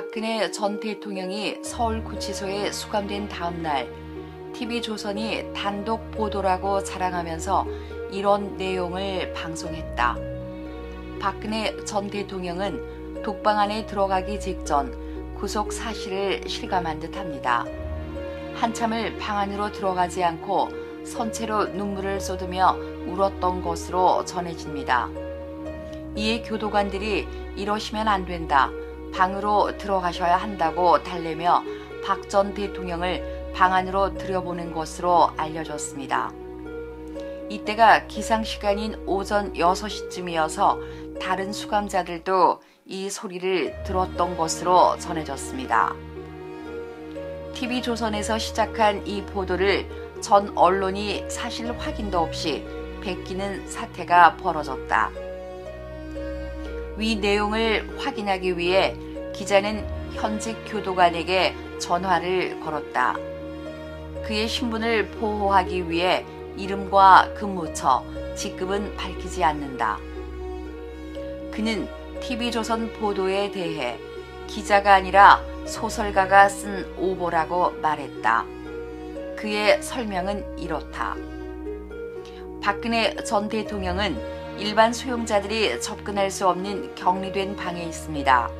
박근혜 전 대통령이 서울구치소에 수감된 다음 날 TV조선이 단독 보도라고 자랑하면서 이런 내용을 방송했다. 박근혜 전 대통령은 독방 안에 들어가기 직전 구속 사실을 실감한 듯 합니다. 한참을 방 안으로 들어가지 않고 선체로 눈물을 쏟으며 울었던 것으로 전해집니다. 이에 교도관들이 이러시면 안 된다. 방으로 들어가셔야 한다고 달래며 박 전 대통령을 방 안으로 들여보는 것으로 알려졌습니다. 이때가 기상 시간인 오전 6시쯤이어서 다른 수감자들도 이 소리를 들었던 것으로 전해졌습니다. TV조선에서 시작한 이 보도를 전 언론이 사실 확인도 없이 베끼는 사태가 벌어졌다. 위 내용을 확인하기 위해 기자는 현직 교도관에게 전화를 걸었다. 그의 신분을 보호하기 위해 이름과 근무처, 직급은 밝히지 않는다. 그는 TV조선 보도에 대해 기자가 아니라 소설가가 쓴 오보라고 말했다. 그의 설명은 이렇다. 박근혜 전 대통령은 일반 수용자들이 접근할 수 없는 격리된 방에 있습니다.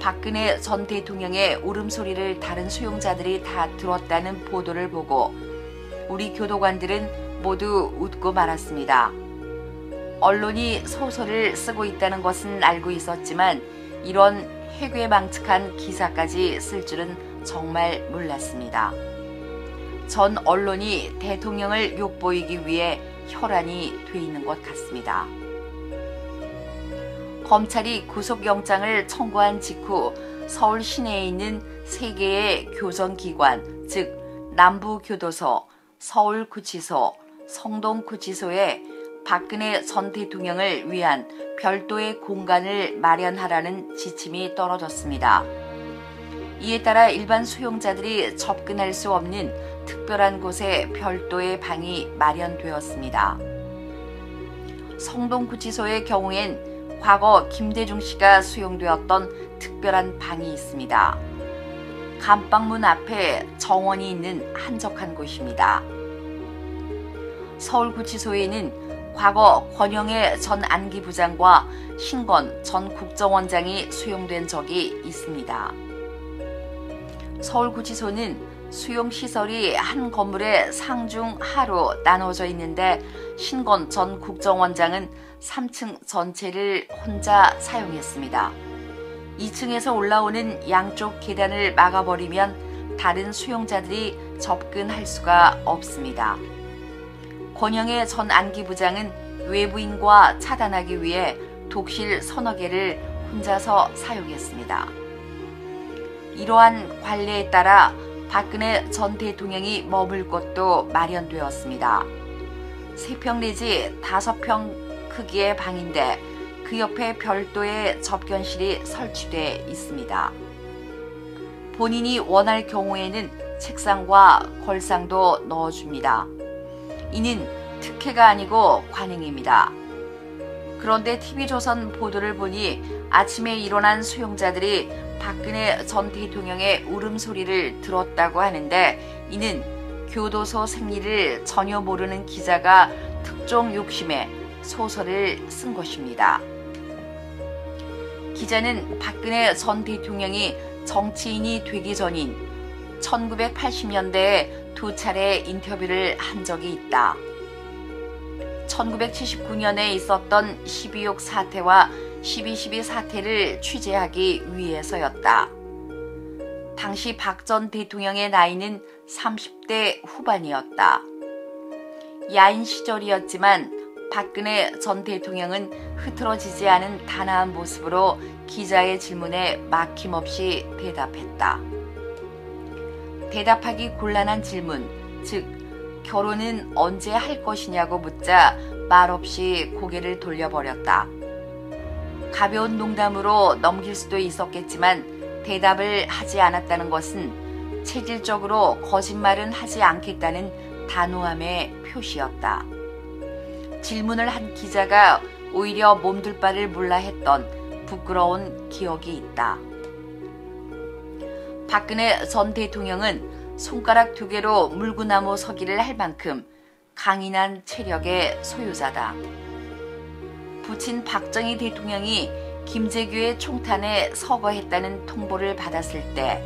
박근혜 전 대통령의 울음소리를 다른 수용자들이 다 들었다는 보도를 보고 우리 교도관들은 모두 웃고 말았습니다. 언론이 소설을 쓰고 있다는 것은 알고 있었지만 이런 회괴망측한 기사까지 쓸 줄은 정말 몰랐습니다. 전 언론이 대통령을 욕보이기 위해 혈안이 돼 있는 것 같습니다. 검찰이 구속영장을 청구한 직후 서울 시내에 있는 세 개의 교정기관, 즉 남부교도소, 서울구치소, 성동구치소에 박근혜 전 대통령을 위한 별도의 공간을 마련하라는 지침이 떨어졌습니다. 이에 따라 일반 수용자들이 접근할 수 없는 특별한 곳에 별도의 방이 마련되었습니다. 성동구치소의 경우엔 과거 김대중 씨가 수용되었던 특별한 방이 있습니다. 감방문 앞에 정원이 있는 한적한 곳입니다. 서울구치소에는 과거 권영애 전 안기부장과 신건 전 국정원장이 수용된 적이 있습니다. 서울구치소는 수용시설이 한 건물에 상중 하로 나눠져 있는데 신건 전 국정원장은 3층 전체를 혼자 사용했습니다. 2층에서 올라오는 양쪽 계단을 막아버리면 다른 수용자들이 접근할 수가 없습니다. 권영의 전 안기부장은 외부인과 차단하기 위해 독실 서너 개를 혼자서 사용했습니다. 이러한 관례에 따라 박근혜 전 대통령이 머물 곳도 마련되었습니다. 3평 내지 5평 크기의 방인데 그 옆에 별도의 접견실이 설치돼 있습니다. 본인이 원할 경우에는 책상과 걸상도 넣어줍니다. 이는 특혜가 아니고 관행입니다. 그런데 TV조선 보도를 보니 아침에 일어난 수용자들이 박근혜 전 대통령의 울음소리를 들었다고 하는데 이는 교도소 생리를 전혀 모르는 기자가 특종 욕심에 소설을 쓴 것입니다. 기자는 박근혜 전 대통령이 정치인이 되기 전인 1980년대에 두 차례 인터뷰를 한 적이 있다. 1979년에 있었던 12.6 사태와 12.12 사태를 취재하기 위해서였다. 당시 박 전 대통령의 나이는 30대 후반이었다. 야인 시절이었지만 박근혜 전 대통령은 흐트러지지 않은 단아한 모습으로 기자의 질문에 막힘없이 대답했다. 대답하기 곤란한 질문, 즉 결혼은 언제 할 것이냐고 묻자 말없이 고개를 돌려버렸다. 가벼운 농담으로 넘길 수도 있었겠지만 대답을 하지 않았다는 것은 체질적으로 거짓말은 하지 않겠다는 단호함의 표시였다. 질문을 한 기자가 오히려 몸둘 바를 몰라 했던 부끄러운 기억이 있다. 박근혜 전 대통령은 손가락 두 개로 물구나무 서기를 할 만큼 강인한 체력의 소유자다. 부친 박정희 대통령이 김재규의 총탄에 서거했다는 통보를 받았을 때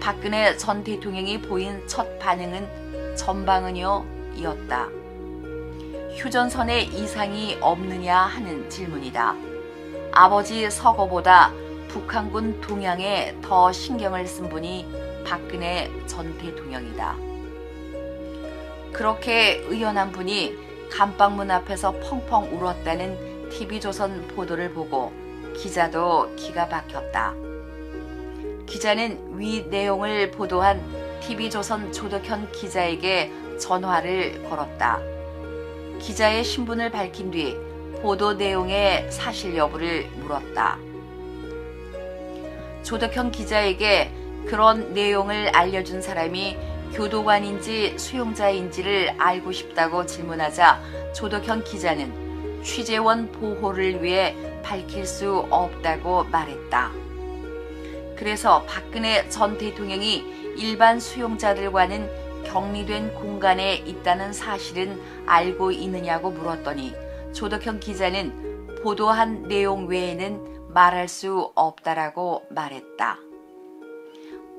박근혜 전 대통령이 보인 첫 반응은 전방은요 이었다. 휴전선에 이상이 없느냐 하는 질문이다. 아버지 서거보다 북한군 동향에 더 신경을 쓴 분이 박근혜 전 대통령이다. 그렇게 의연한 분이 감방문 앞에서 펑펑 울었다는 TV조선 보도를 보고 기자도 기가 박혔다. 기자는 위 내용을 보도한 TV조선 조덕현 기자에게 전화를 걸었다. 기자의 신분을 밝힌 뒤 보도 내용의 사실 여부를 물었다. 조덕현 기자에게 그런 내용을 알려준 사람이 교도관인지 수용자인지를 알고 싶다고 질문하자 조덕현 기자는 취재원 보호를 위해 밝힐 수 없다고 말했다. 그래서 박근혜 전 대통령이 일반 수용자들과는 격리된 공간에 있다는 사실은 알고 있느냐고 물었더니 조덕현 기자는 보도한 내용 외에는 말할 수 없다라고 말했다.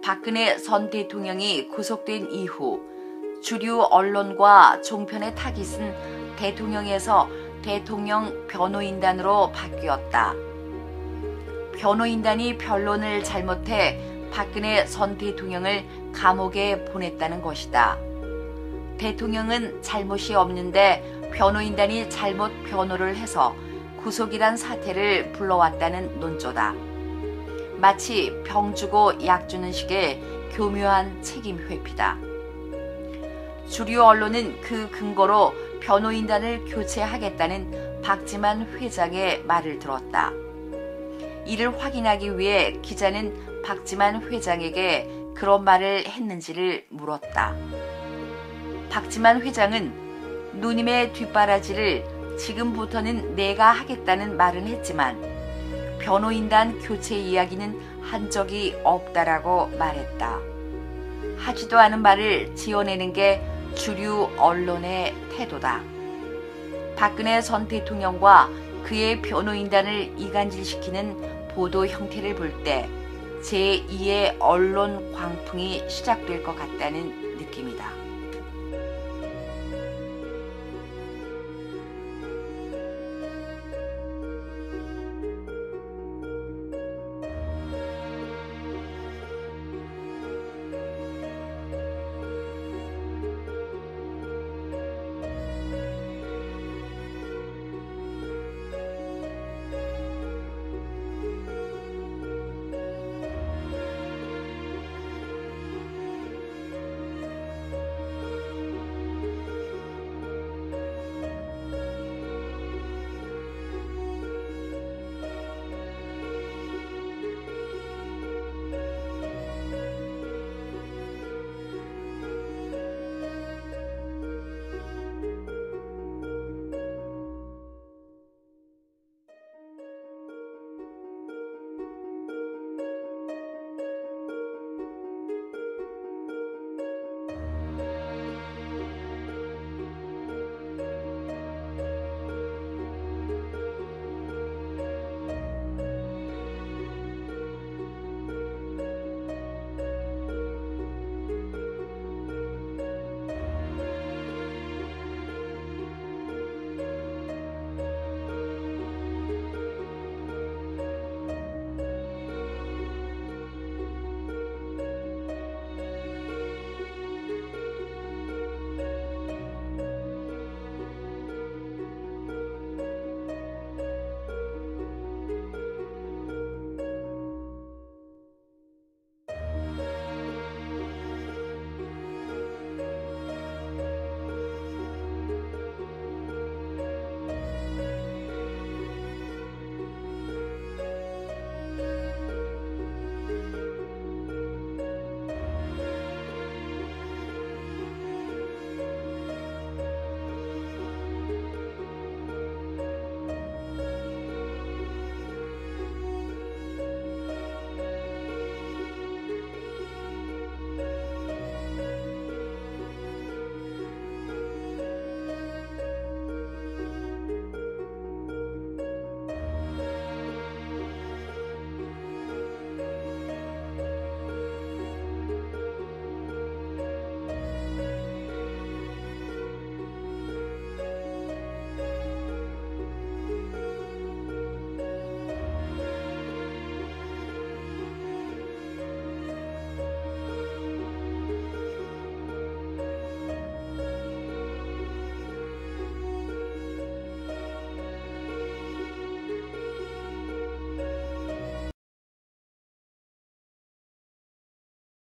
박근혜 전 대통령이 구속된 이후 주류 언론과 종편의 타깃은 대통령에서 대통령 변호인단으로 바뀌었다. 변호인단이 변론을 잘못해 박근혜 전 대통령을 감옥에 보냈다는 것이다. 대통령은 잘못이 없는데 변호인단이 잘못 변호를 해서 구속이란 사태를 불러왔다는 논조다. 마치 병 주고 약 주는 식의 교묘한 책임 회피다. 주류 언론은 그 근거로 변호인단을 교체하겠다는 박지만 회장의 말을 들었다. 이를 확인하기 위해 기자는 박지만 회장에게 그런 말을 했는지를 물었다. 박지만 회장은 누님의 뒷바라지를 지금부터는 내가 하겠다는 말은 했지만 변호인단 교체 이야기는 한 적이 없다라고 말했다. 하지도 않은 말을 지어내는 게 주류 언론의 태도다. 박근혜 전 대통령과 그의 변호인단을 이간질시키는 보도 형태를 볼 때 제2의 언론 광풍이 시작될 것 같다는 느낌이다.